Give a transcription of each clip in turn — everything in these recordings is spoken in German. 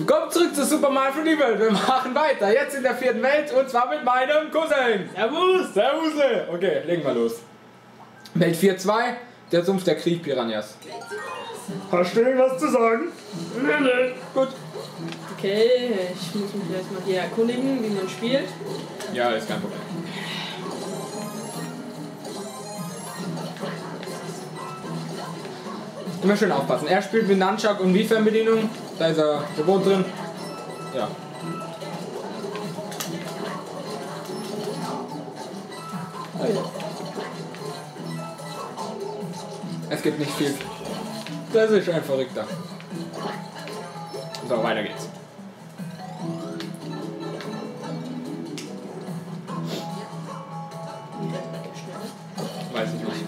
Willkommen zurück zu Super Mario 3D World. Wir machen weiter. Jetzt in der vierten Welt und zwar mit meinem Cousin. Servus! Servus. Okay, legen wir los. Welt 4.2, der Sumpf der Kriechpiranhas. Hast du irgendwas zu sagen? Nö, nö. Gut. Okay, ich muss mich erstmal hier erkundigen, wie man spielt. Ja, ist kein Problem. Immer schön aufpassen. Er spielt mit Nunchuck und Wie-Fernbedienung. Da ist er gewohnt drin. Ja. Es gibt nicht viel. Das ist ein Verrückter. So, weiter geht's. Weiß ich nicht.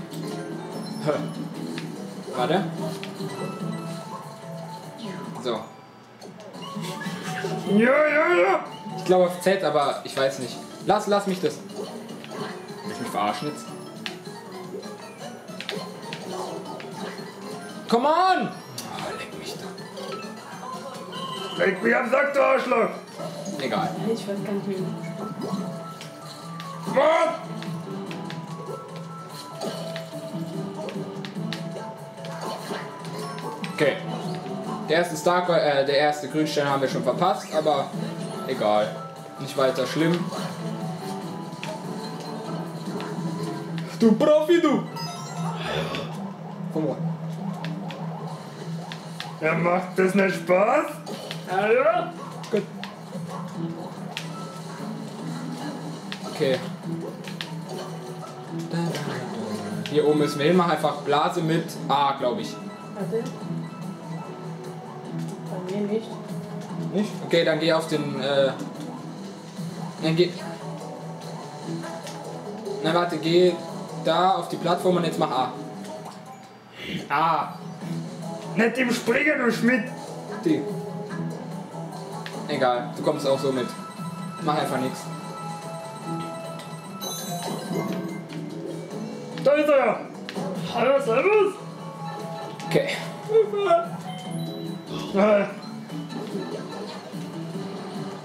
Warte. Ja, ja, ja. Ich glaube auf Z, aber ich weiß nicht. Lass, lass mich das. Will ich mich verarschen jetzt? Come on! Oh, leck mich da. Leck mich am Sack, du Arschloch. Egal. Ich weiß gar nicht mehr. Mann! Okay. Der erste Star äh, der erste Grünstein haben wir schon verpasst, aber egal. Nicht weiter schlimm. Du Profi, du! Komm mal. Ja, macht das nicht Spaß? Hallo? Gut. Okay. Hier oben müssen wir hin. Mach einfach Blase mit A, glaube ich. Warte. Nicht. Nicht? Okay, dann geh auf den. Äh, dann geh. Na warte, geh da auf die Plattform und jetzt mach A. A. Nicht im Springen, du Schmidt. Die. Egal, du kommst auch so mit. Mach einfach nichts. Da ist er. Hallo, servus! Okay.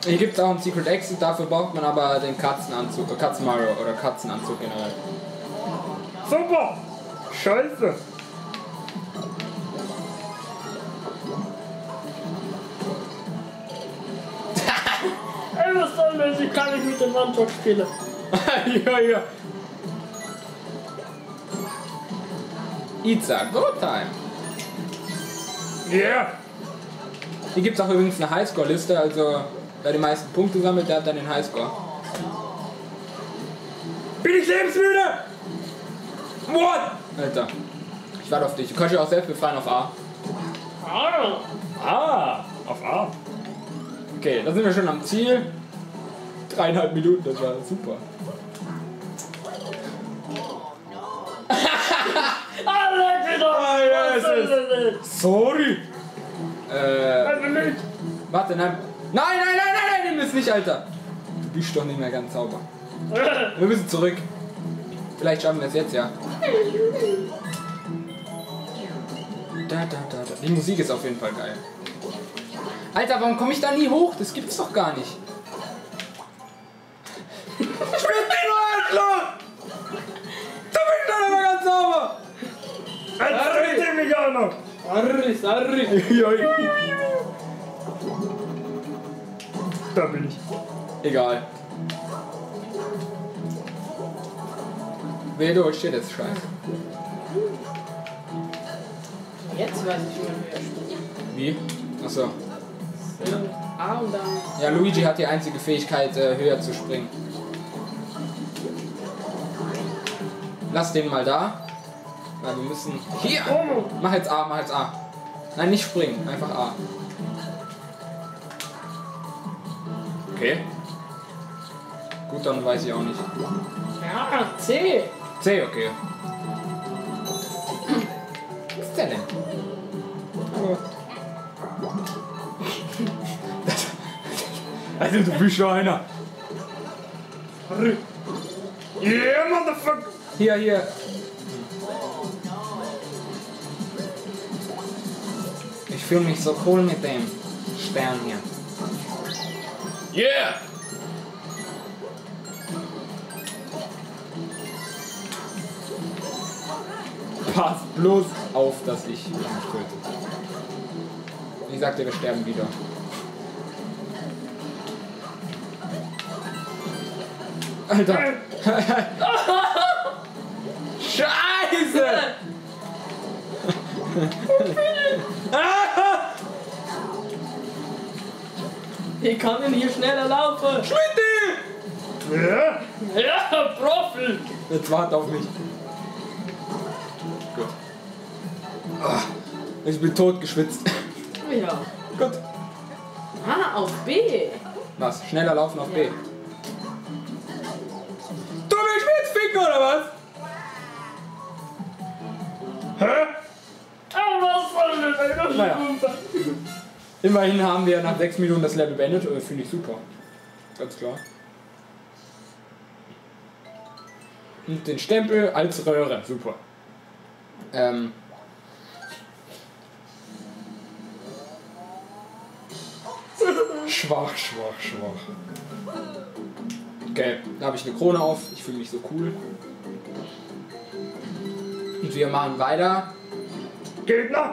Hier gibt es auch einen Secret Exit, dafür braucht man aber den Katzenanzug, äh, Katzen-Mario oder Katzenanzug generell. Super. Scheiße. Ey, was soll das? Ich kann nicht mit dem Landschlag spielen. ja, ja. It's a go time. Yeah. Hier gibt es auch übrigens eine Highscore-Liste, also wer die meisten Punkte sammelt, der hat dann den Highscore. Bin ich lebensmüde? What? Alter. Ich warte auf dich. Du kannst dich auch selbst befreien auf A. Ah! Ah, auf A. Okay, da sind wir schon am Ziel. Dreieinhalb Minuten, das war super. Ah, denn? Sorry. Äh, warte, nein. Nein, nein, nein, nein, nein, nimm es nicht, Alter. Du bist doch nicht mehr ganz sauber. Wir müssen zurück. Vielleicht schaffen wir es jetzt, ja. Da, da, da, da. Die Musik ist auf jeden Fall geil. Alter, warum komme ich da nie hoch? Das gibt's doch gar nicht. Ich bin nur Arschloch! Du bist doch nicht mehr ganz sauber! Jetzt mich auch noch. Sorry, sorry. Da bin ich. Egal. Wer durch steht jetzt scheiße. Jetzt weiß ich, wie man höher spielt. Wie? Achso. Äh, A und dann. Ja, Luigi hat die einzige Fähigkeit, äh, höher zu springen. Lass den mal da. Weil wir müssen. Hier! Mach jetzt A, mach jetzt A. Nein, nicht springen, einfach A. Okay. Gut, dann weiß ich auch nicht. Ja, C. C, okay. Was ist der denn? Das, also, du bist schon einer. Yeah, motherfucker. Hier, hier. Ich fühle mich so cool mit dem. Bären hier. Yeah! Pass bloß auf, dass ich mich töte. Ich sagte, wir sterben wieder. Alter! Ich kann denn hier schneller laufen. Schmidt! Ja? Ja, Profi. Jetzt wart auf mich. Gut. Ah, ich bin tot geschwitzt. Ja. Gut. Ah, auf B. Was? Schneller laufen auf B. Ja. Du willst mich jetzt ficken oder was? Hä? Ah, was soll ist Naja. Immerhin haben wir nach 6 Minuten das Level beendet. Äh, Finde ich super. Ganz klar. Und den Stempel als Röhre. Super. Ähm. Schwach, schwach, schwach. Okay, da habe ich eine Krone auf. Ich fühle mich so cool. Und wir machen weiter. Gegner?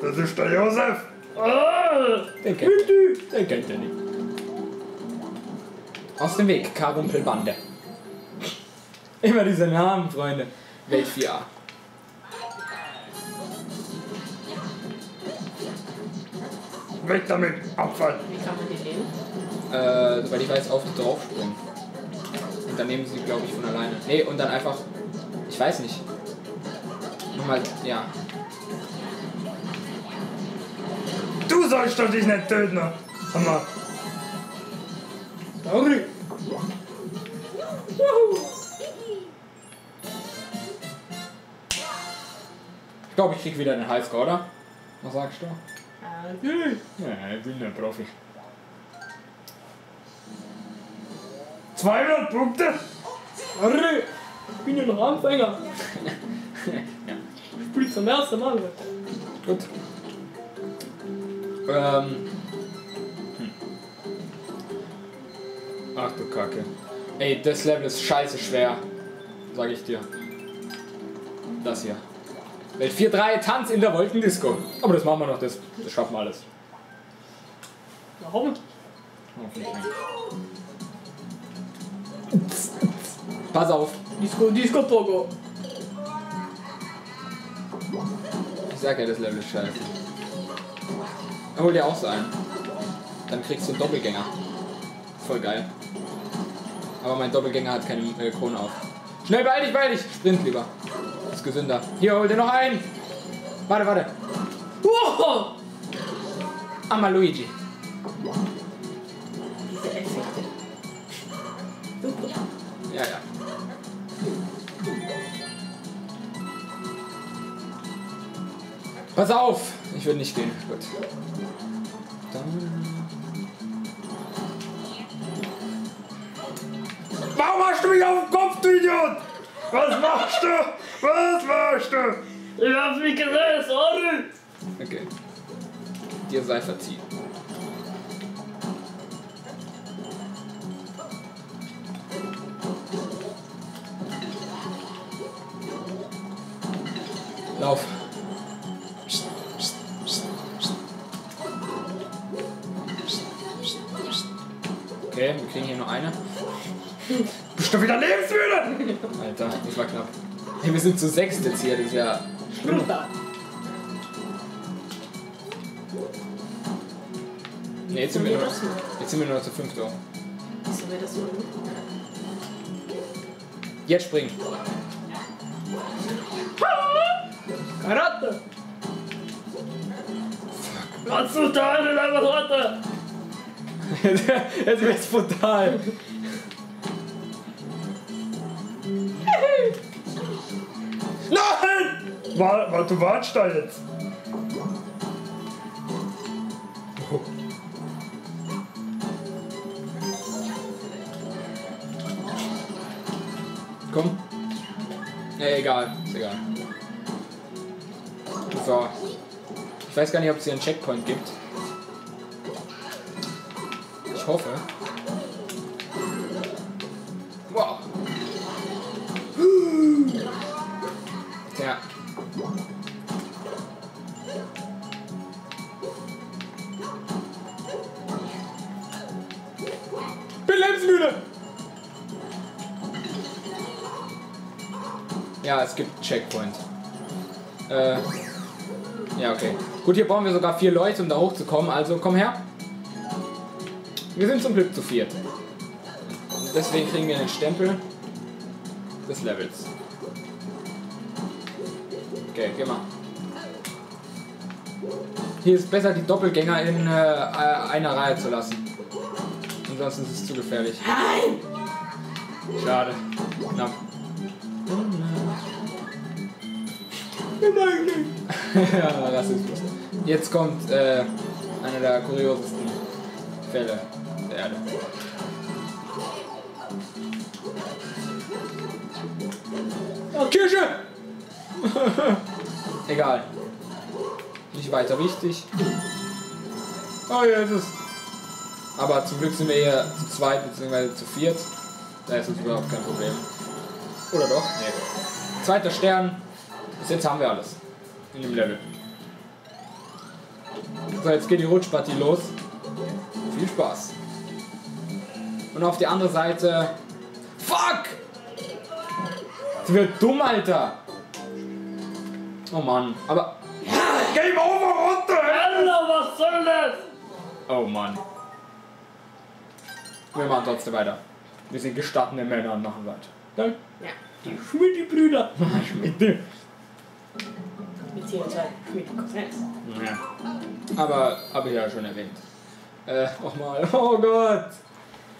Das ist der Josef. Ah, Den kennt er. Den kennt er nicht. Aus dem Weg, Karumpelbande. Immer diese Namen, Freunde. Welt 4a. Weg damit, Abfall. wie kann man die nehmen? Äh, soweit ich weiß, auf die draufspringen. Und dann nehmen sie, glaube ich, von alleine. Nee, und dann einfach. Ich weiß nicht. Nochmal, ja. Du sollst doch dich nicht töten. Sag mal. Sorry. Ich glaube, ich krieg wieder einen Highscore, oder? Was sagst du? Okay. Ja, ich bin ein Profi. 200 Punkte? Sorry. Ich bin ja noch Anfänger. ja. Ich spiele zum ersten Mal. Gut. Ähm. Hm. Ach du Kacke. Ey, das Level ist scheiße schwer. Sag ich dir. Das hier. Welt 4-3, Tanz in der Wolkendisco. Aber das machen wir noch, das, das schaffen wir alles. Warum? Hoffentlich. Pass auf. Disco, Disco Pogo. Ich sag ja, das Level ist scheiße. Hol dir auch so einen. Dann kriegst du einen Doppelgänger. Voll geil. Aber mein Doppelgänger hat keine äh, Krone auf. Schnell, beeil dich, beeil dich! Sprint lieber. Ist gesünder. Hier, hol dir noch einen! Warte, warte. Wow! Einmal Luigi. Diese Effekte. Super. Ja, ja. Pass auf! Ich will nicht gehen. Gut. Warum hast du mich auf den Kopf, du Idiot? Was machst du? Was machst du? Ich hab's nicht gesehen, sorry. Okay. Dir sei verziehen. Okay, wir kriegen hier nur eine. Bist du wieder lebensmüde? Alter, das war knapp. Hey, wir sind zu sechst jetzt hier, das ist ja schlimm. Nee, jetzt sind wir nur, jetzt sind wir nur noch zu fünft. Oh. Wieso wird das so? Jetzt springen. Karate! Kannst du da einfach runter? Jetzt wird's brutal. Nein! War, war, du wartest da jetzt. Komm. Nee, egal. Ist egal. So. Ich weiß gar nicht, ob es hier einen Checkpoint gibt. Hoffe. Wow. Tja. Bin lebensmüde! Ja, es gibt Checkpoint. Äh. Ja, okay. Gut, hier brauchen wir sogar vier Leute, um da hochzukommen, also komm her. Wir sind zum Glück zu viert. Deswegen kriegen wir den Stempel des Levels. Okay, geh mal. Hier ist besser, die Doppelgänger in äh, einer Reihe zu lassen. Ansonsten ist es zu gefährlich. Nein! Schade. Na. ja, Rassismus. Jetzt kommt äh, einer der kuriosesten Fälle Erde. Kirche! Egal. Nicht weiter wichtig. Oh, jetzt ist. Aber zum Glück sind wir hier zu zweit bzw. zu viert. Da ist es überhaupt kein Problem. Oder doch? Nee. Zweiter Stern. Bis jetzt haben wir alles. In dem Level. So, jetzt geht die Rutschpartie los. Viel Spaß. Und auf die andere Seite. Fuck! Das wird dumm, Alter! Oh Mann. Aber. Game over, runter! Alter, was soll das? Oh Mann. Wir machen trotzdem weiter. Wir sind gestattene Männer und machen weiter. Dann. Ja, die Schmidt-Brüder. Schmiede. Beziehungsweise Schmidt-Cousins. Ja. Aber, aber ja schon erwähnt. Äh, nochmal. Oh Gott!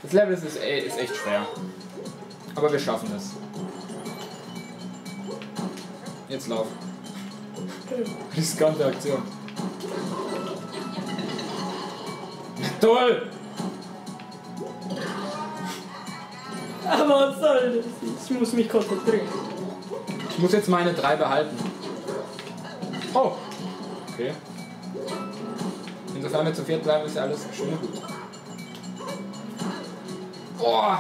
Das Level ist, ist, echt schwer. Aber wir schaffen es. Jetzt lauf. Riskante Aktion. Toll! Aber was soll das? Ich muss mich konzentrieren. Ich muss jetzt meine drei behalten. Oh! Okay. Insofern wir zu viert bleiben, ist ja alles schön gut. Oh!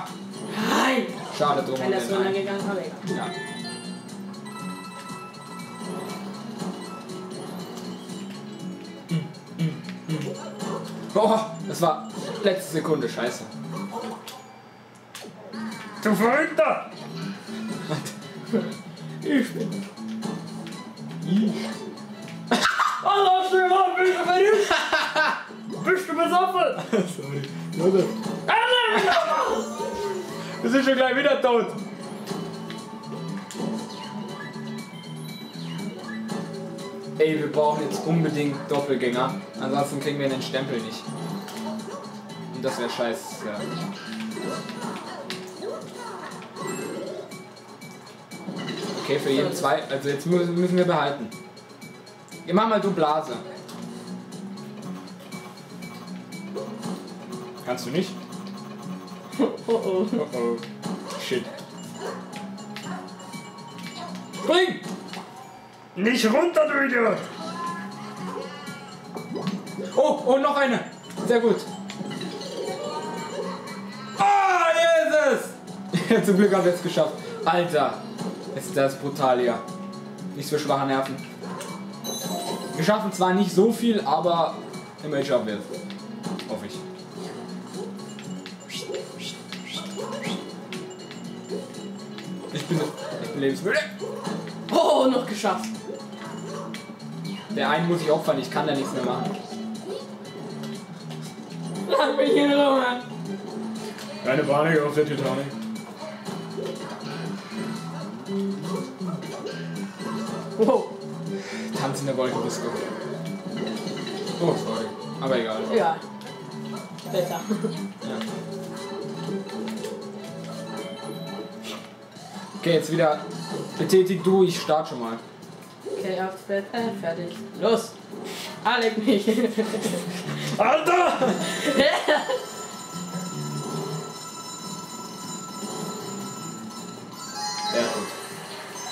Nein! Schade drum. um Wenn das so lange gegangen habe, egal. Ja. Oh, das war letzte Sekunde, scheiße. Du Verrückter! Ich bin. Hast du überhaupt bist du verrückt? Bist du besoffen? Sorry. Wir sind schon gleich wieder tot. Ey, wir brauchen jetzt unbedingt Doppelgänger. Ansonsten kriegen wir den Stempel nicht. Und das wäre scheiße. Okay, für jeden zwei. Also jetzt müssen wir behalten. Ja, mach mal du Blase. Kannst du nicht? Oh oh. Oh oh. Shit. Spring! Nicht runter, du Idiot! Oh, oh, noch eine. Sehr gut. Ah, Jesus! Zum Glück haben wir es geschafft. Alter, ist das brutal hier. Nichts für schwache Nerven. Wir schaffen zwar nicht so viel, aber immerhin schaffen wir es. Bin, ich bin lebensmüde. Oh, noch geschafft. Der einen muss ich opfern, ich kann da nichts mehr machen. Lass mich in Ruhe. Keine Panik auf der Titanic. Oh, Tanz in der Wolkendisco. Oh, sorry. Aber egal. egal. Besser. Okay, jetzt wieder betätigt du, ich starte schon mal. Okay, aufs Bett, äh, fertig. Los! Ah, leg mich. Alter! Sehr gut.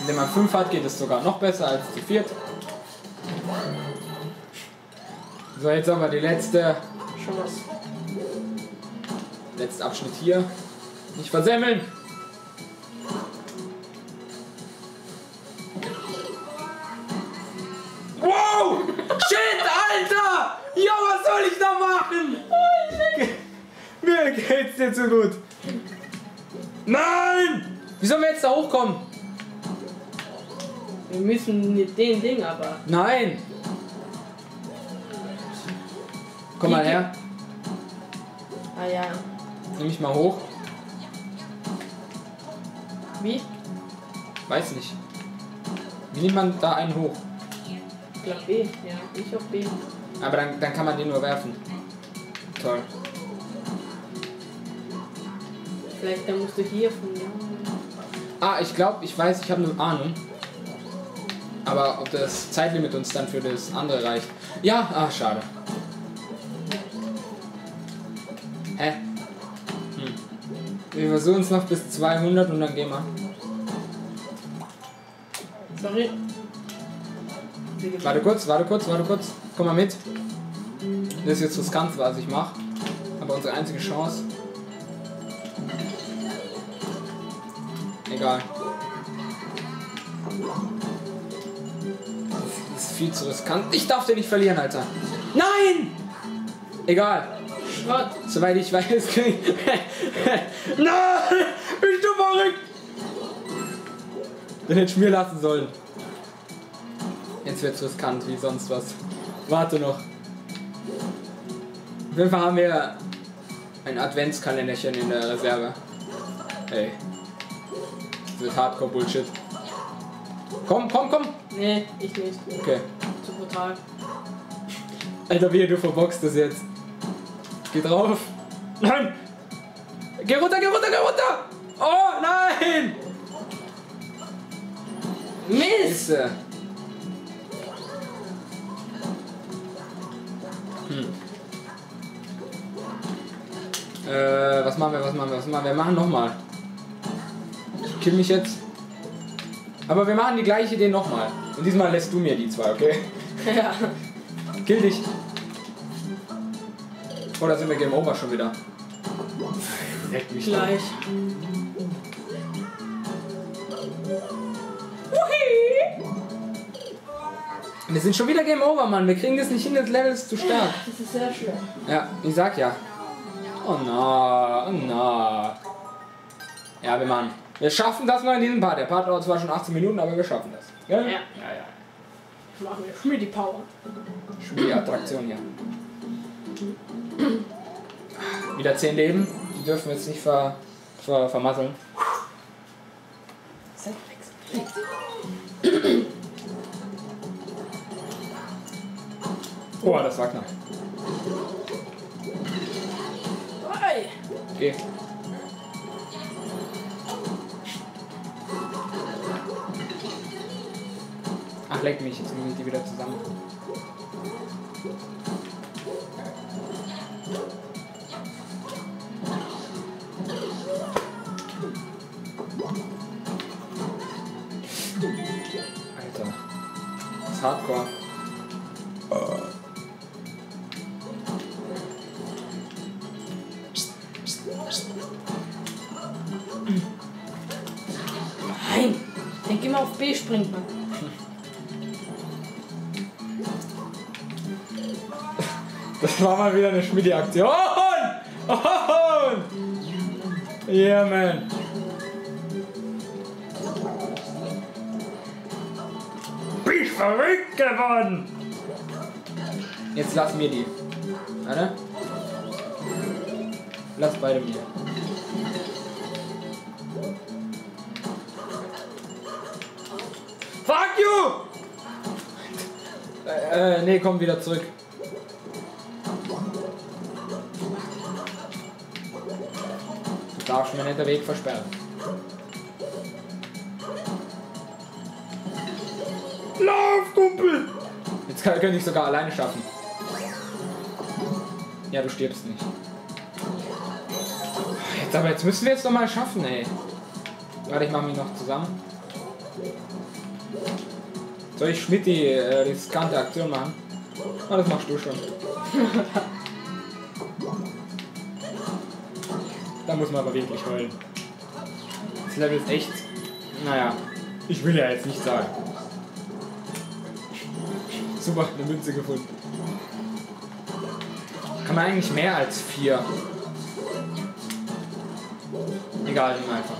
Wenn man 5 hat, geht es sogar noch besser als zu viert. So, jetzt haben wir die letzte, Schon was. letzte Abschnitt hier. Nicht versemmeln! Geht's dir zu gut. Nein! Wie sollen wir jetzt da hochkommen? Wir müssen mit den Ding aber. Nein! Komm mal her, Ah ja. nimm mich mal hoch. Wie? Weiß nicht. Wie nimmt man da einen hoch? Ich glaube B. Ja, ich auf B. Aber dann, dann kann man den nur werfen. Toll. Vielleicht dann musst du hier von ja. Ah, ich glaube, ich weiß, ich habe eine Ahnung. Aber ob das Zeitlimit uns dann für das andere reicht. Ja, ah, schade. Hä? Hm. Wir versuchen es noch bis 200 und dann gehen wir. Sorry. Warte kurz, warte kurz, warte kurz. Komm mal mit. Das ist jetzt riskant, was ich mache. Aber unsere einzige Chance. Egal. Das ist viel zu riskant. Ich darf den nicht verlieren, Alter. Nein! Egal. Schrott. Soweit ich weiß, krieg Nein! Bist du verrückt? Den hätte ich mir lassen sollen. Jetzt wird's riskant wie sonst was. Warte noch. Auf jeden Fall haben wir ein Adventskalenderchen in der Reserve. Ey. Das wird Hardcore-Bullshit. Komm, komm, komm! Nee, ich nicht. Okay. Zu brutal. Alter, wie du verboxt das jetzt. Geh drauf. Nein! Geh runter, geh runter, geh runter! Oh, nein! Mist! Hm. Äh, was machen wir, was machen wir, was machen wir? Wir machen nochmal. Ich kill mich jetzt. Aber wir machen die gleiche Idee nochmal. Und diesmal lässt du mir die zwei, okay? Ja. Kill dich. Oder sind wir Game Over schon wieder? Leck mich. Gleich. Wir sind schon wieder Game Over, Mann. Wir kriegen das nicht hin, das Level ist zu stark. Das ist sehr schwer. Ja, ich sag ja. Oh na, oh na. Ja, wir machen. Wir schaffen das noch in diesem Part. Der Part dauert zwar schon 18 Minuten, aber wir schaffen das. Ja, Ja. ja. ja. Machen wir Schmidti Power. Schon die Attraktion hier. Wieder 10 Leben. Die dürfen wir jetzt nicht ver, ver, vermasseln. Oh, das war knapp. Hey. Geh. Leck mich, jetzt nehme ich die wieder zusammen. Alter. Das ist Hardcore. Nein. Denk immer auf B springt man. Das war mal wieder eine Schmiede-Aktion. Oh! Yeah, man. Bist verrückt geworden! Jetzt lass mir die. Warte. Lass beide mir. Fuck you! Äh, äh, nee, komm wieder zurück. Du darfst mir nicht den Weg versperren. Lauf, Kumpel! Jetzt kann, könnte ich sogar alleine schaffen. Ja, du stirbst nicht. Jetzt aber jetzt müssen wir jetzt doch mal schaffen, ey. Warte, ich mache mich noch zusammen. Soll ich Schmidt die äh, riskante Aktion machen? Ah, das machst du schon. da muss man aber wirklich heulen. Das Level ist echt. Naja, ich will ja jetzt nicht sagen. Super, eine Münze gefunden. Kann man eigentlich mehr als vier? Egal, nimm einfach.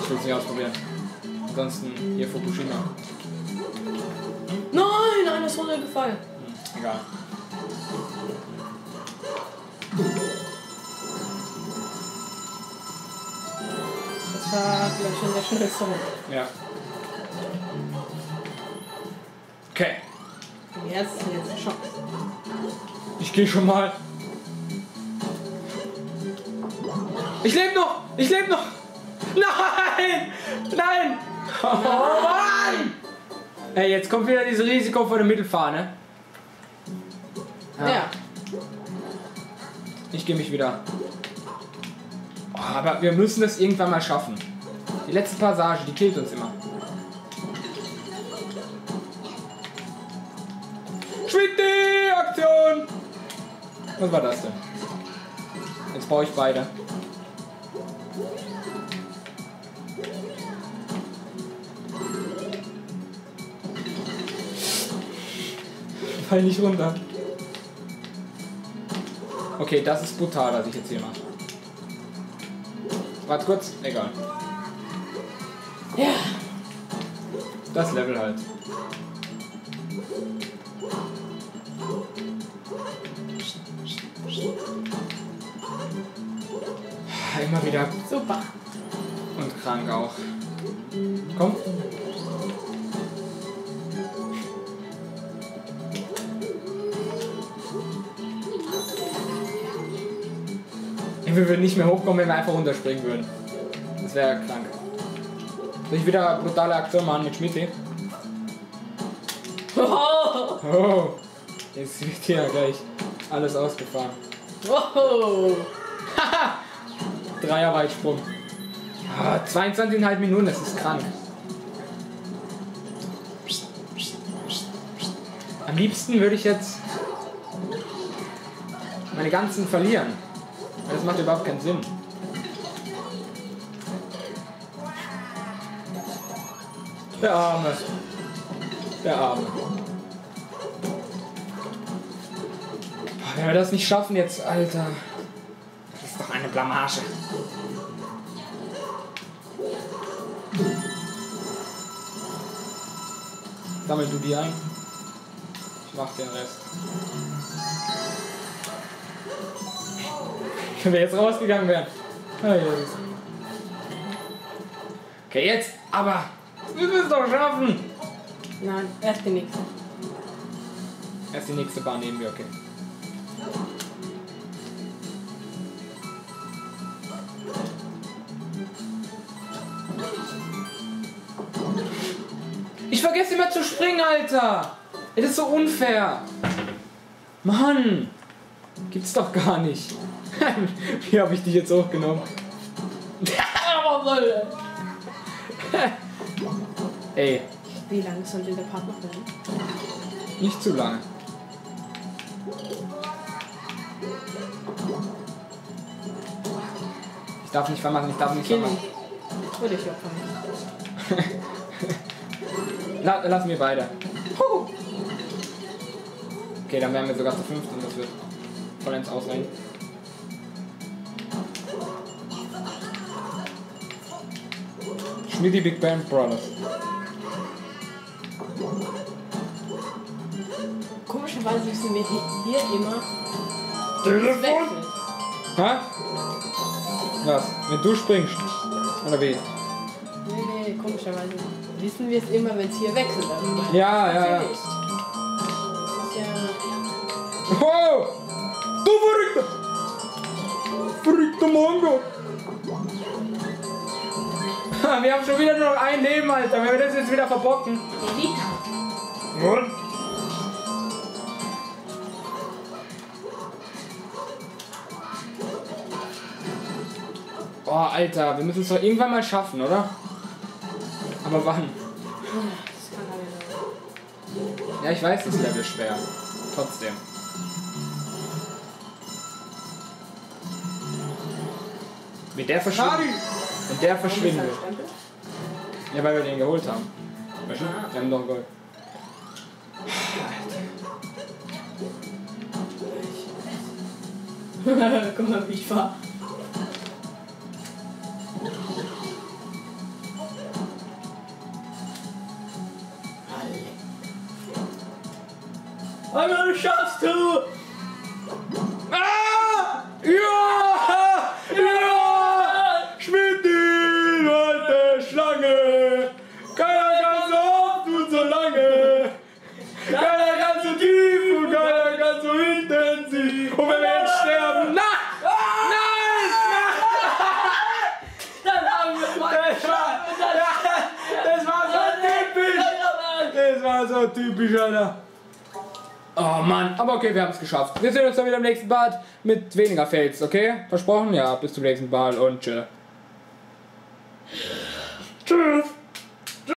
Ich will es nicht ausprobieren. Ansonsten hier Fukushima. Nein, einer ist runtergefallen. Hm, egal. War vielleicht schon der schnellste Runde. Ja. Okay. Jetzt jetzt Chance. Ich gehe schon mal. Ich lebe noch! Ich lebe noch! Nein! Nein! Oh Mann! Ey, jetzt kommt wieder dieses Risiko vor der Mittelfahne. Ja. Ich gehe mich wieder. Aber wir müssen das irgendwann mal schaffen. Die letzte Passage, die killt uns immer. Schwitti! Aktion! Was war das denn? Jetzt brauche ich beide. Fall nicht runter. Okay, das ist brutal, was ich jetzt hier mache. Warte kurz, egal. Ja. Das Level halt. Immer wieder Super. und krank auch. Komm. Wir würden nicht mehr hochkommen, wenn wir einfach runterspringen würden. Das wäre krank. Soll ich wieder brutale Aktion machen mit Schmidt? Oh. Oh, jetzt wird hier gleich alles ausgefahren. Oh. Dreierweitsprung. Ah, 22,5 Minuten, das ist krank. Am liebsten würde ich jetzt meine ganzen verlieren. Das macht überhaupt keinen Sinn. Der Arme. Der Arme. Wenn wir das nicht schaffen jetzt, Alter. Das ist doch eine Blamage. Sammel du die ein. Ich mach den Rest. Wenn wir jetzt rausgegangen wären. Ah, Jesus. Okay, jetzt aber. Wir müssen es doch schaffen. Nein, erst die nächste. Erst die nächste Bahn nehmen wir, okay. Ich vergesse immer zu springen, Alter! Es ist so unfair! Mann! Gibt's doch gar nicht. Wie habe ich dich jetzt hochgenommen? Aber soll. Ey, Wie lange sollte der Part noch werden? nicht zu lange. Ich darf nicht vermachen, ich darf nicht vermachen. Würde ich auch von La lass mir beide. Okay, dann wären wir sogar zu fünft und das wird vollends ausreichen. Schmidi Big Band Brothers. Komischerweise müssen wir hier immer Telefon? wechseln. Ha? Was? Wenn du springst? Oder wie? Nee, nee, komischerweise wissen wir es immer, wenn es hier wechselt. Bei- Ja, ja, ja. nicht. Verrückter Mongo! Ha, Wir haben schon wieder nur noch ein Leben, Alter. Wenn wir das jetzt wieder verbocken. Und? Boah, Alter, wir müssen es doch irgendwann mal schaffen, oder? Aber wann? Das kann aber Ja, ich weiß, das Level ist schwer. Trotzdem. Der verschwindet. Und der verschwindet. Ja, weil wir den geholt haben. Wir haben doch Gold. Guck mal, wie ich fahr. Aber das schaffst du! Mann. Aber okay, wir haben es geschafft. Wir sehen uns dann wieder im nächsten Bad mit weniger Fails, okay? Versprochen? Ja, bis zum nächsten Mal und tschö.